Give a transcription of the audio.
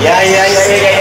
いやいやいやいやいや。